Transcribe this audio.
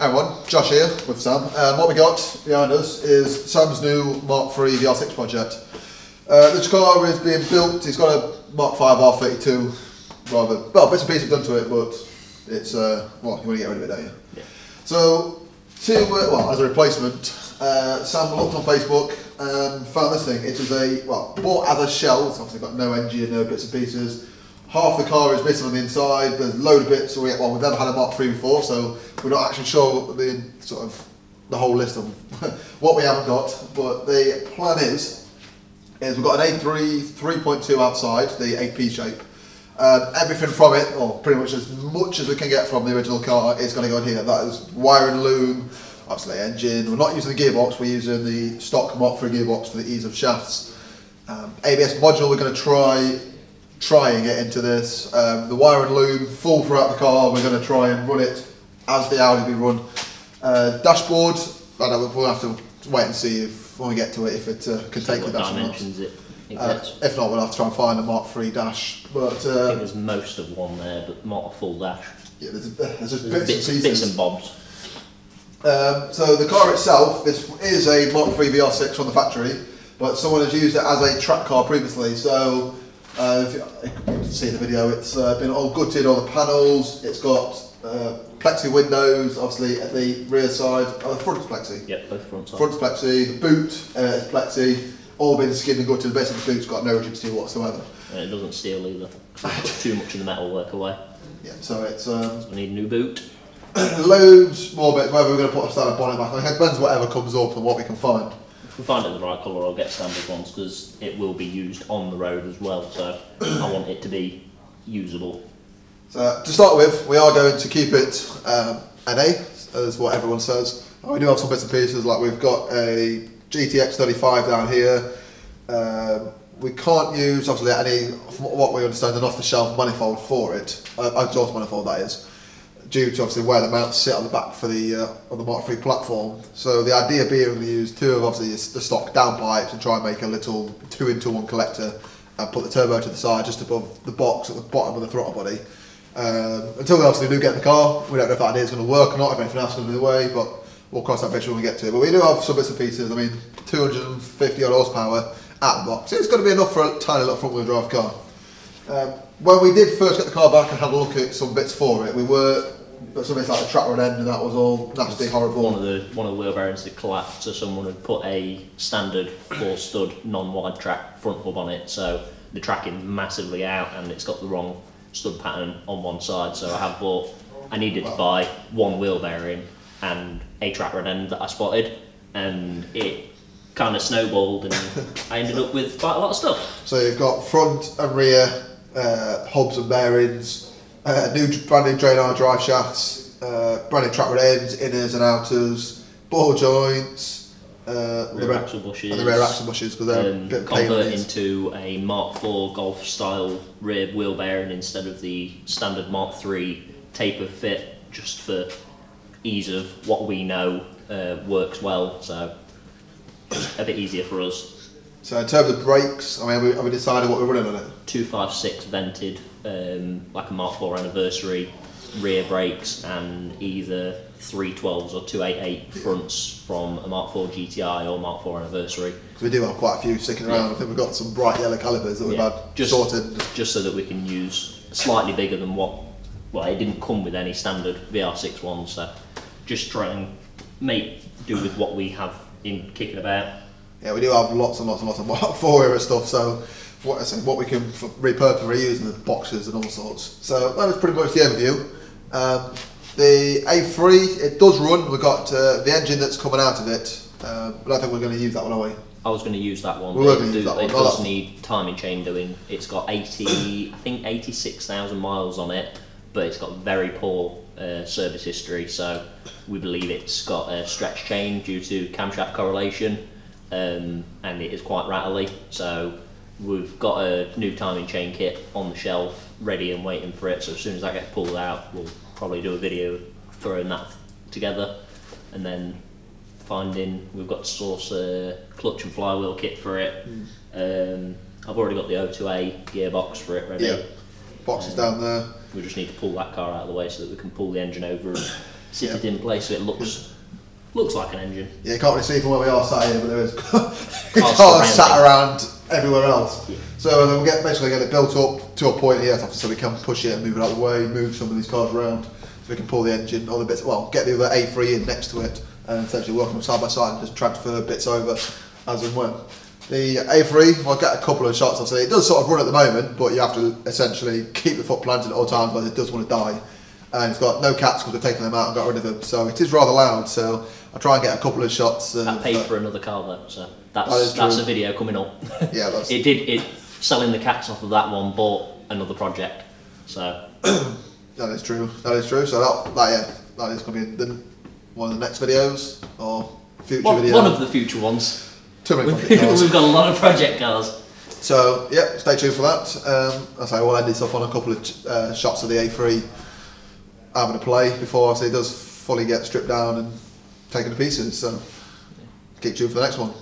everyone, Josh here with Sam. And what we got behind us is Sam's new Mark III VR6 project. Uh, this car is being built, he's got a Mark V R32, rather, well, bits and pieces done to it, but it's, uh, well, you want to get rid of it, don't you? Yeah. So, to, uh, well, as a replacement, uh, Sam looked on Facebook and found this thing. It is a, well, bought as a shell, it's obviously got no engine, no bits and pieces. Half the car is missing on the inside, there's a load of bits, so we, well, we've never had a Mark III before, so we're not actually sure the sort of the whole list of what we haven't got. But the plan is, is we've got an A3 3.2 outside, the 8P shape. Uh, everything from it, or pretty much as much as we can get from the original car, is going to go in here. That is wire and loom, obviously engine. We're not using the gearbox, we're using the stock Mark III gearbox for the ease of shafts. Um, ABS module, we're going to try trying it into this. Um, the wire and loom full throughout the car. We're going to try and run it as the Audi we run. Uh, dashboard, I don't know, we'll have to wait and see if when we get to it if it uh, can take the dash dimensions it, Uh, if not, we'll have to try and find a Mark III dash. But I think uh, there's most of one there, but not a full dash. yeah, there's, there's There's bits, bits, and bits and bobs. Um, so the car itself, this is a Mark III VR6 from the factory, but someone has used it as a track car previously. So uh, if you, see the video, it's uh, been all gutted, all the panels. It's got uh, plexi windows, obviously at the rear side. Oh, the front's plexi. Yep, both front sides. Front's plexi. The boot uh, is plexi. All been skinned and gutted. Basically, the boot's got no rigidity whatsoever. And it doesn't steal either. So we put too much of the metal work away. Yeah, so it's um, So we need a new boot. loads more bits. Whether we're going to put a standard bonnet back on, it depends whatever comes up and what we can find. We find it the right colour, I'll get standard ones because it will be used on the road as well. So I want it to be usable. So to start with, we are going to keep it um, NA, as what everyone says. We do have some bits and pieces, like we've got a GTX 35 down here. Um, we can't use, obviously, any, from what we understand, an off-the-shelf manifold for it, uh, exhaust manifold that is, due to obviously where the mounts sit on the back for the uh, on the Mark III platform. So the idea being to use two of obviously the stock downpipes and try and make a little two into one collector and put the turbo to the side just above the box at the bottom of the throttle body. Um, until we obviously do get in the car, we don't know if that idea is going to work or not, if anything else is be the way, but we'll cross that bridge when we get to it. But we do have some bits and pieces, I mean, 250 odd horsepower at the box. It's going to be enough for a tiny little front wheel drive car. Um, when we did first get the car back and had a look at some bits for it, we were, but some bits like the track rod end and that was all nasty, horrible. One of the one of the wheel bearings had collapsed, so someone had put a standard four stud non-wide track front hub on it. So the tracking's massively out, and it's got the wrong stud pattern on one side. So I have bought. I needed to buy one wheel bearing and a track rod end that I spotted, and it kind of snowballed, and I ended up with quite a lot of stuff. So you've got front and rear uh, hubs and bearings, uh, new brand new Draenor drive shafts, uh, brand new track rod ends, inners and outers, ball joints, uh, the Rear rear- axle bushes. and the rear axle bushes because they're a um, bit pain in the convert knees. into a Mark IV Golf style rear wheel bearing instead of the standard Mark III taper fit, just for ease of what we know uh, works well. So a bit easier for us. So in terms of brakes, I mean, have we, have we decided what we're running on it? Two five six vented, um, like a Mark IV anniversary rear brakes, and either 312s or 288 fronts from a Mark IV GTI or Mark IV anniversary. we do have quite a few sticking around. I think we've got some bright yellow calipers that we've Yeah, had just- sorted. just so that we can use slightly bigger than what well it didn't come with any standard VR6 ones so just try and make do with what we have in kicking about Yeah, we do have lots and lots and lots of IV era stuff. So what I say, what we can repurpose, reuse the boxes and all sorts. So that is pretty much the overview. Um, the A3, it does run. We've got uh, the engine that's coming out of it, uh, but I think we're going to use that one, are we? I was going to use that one We were it gonna use that one. it does need timing chain doing it's got 80 I think 86,000 miles on it but it's got very poor uh, service history so we believe it's got a stretch chain due to camshaft correlation um, and it is quite rattly. So we've got a new timing chain kit on the shelf ready and waiting for it. So as soon as that gets pulled out we'll probably do a video throwing that together. And then finding we've got to source a clutch and flywheel kit for it. Um, I've already got the 02A gearbox for it ready. Yeah. box Boxes down there. we just need to pull that car out of the way so that we can pull the engine over and sitted Yeah. in place, so it looks looks like an engine. Yeah, you can't really see from where we are sat here, but there is Cars cars sat around everywhere else. Yeah. So uh, then we get basically get it built up to a point here, so we can push it and move it out of the way, move some of these cars around, so we can pull the engine, all the bits. Well, get the other A3 in next to it, and essentially work them side by side and just transfer bits over as and when. The A3, well, get a couple of shots. Obviously, it does sort of run at the moment, but you have to essentially keep the foot planted at all times, otherwise it does want to die. And it's got no cats because we've taken them out and got rid of them, so it is rather loud. So I try and get a couple of shots. That of, paid for another car though, so that's is that's a video coming up. Yeah, that's- it did it selling the cats off of that one, bought another project. So That is true. That is true. So that, that yeah, that is going to be the, one of the next videos or future one, videos. one of the future ones. Too many We've, project cars. we've got a lot of project cars. So yeah, stay tuned for that. Um, I say we'll end this off on a couple of uh, shots of the A3 having a play before I say it does fully get stripped down and taken to pieces. So keep tuned for the next one.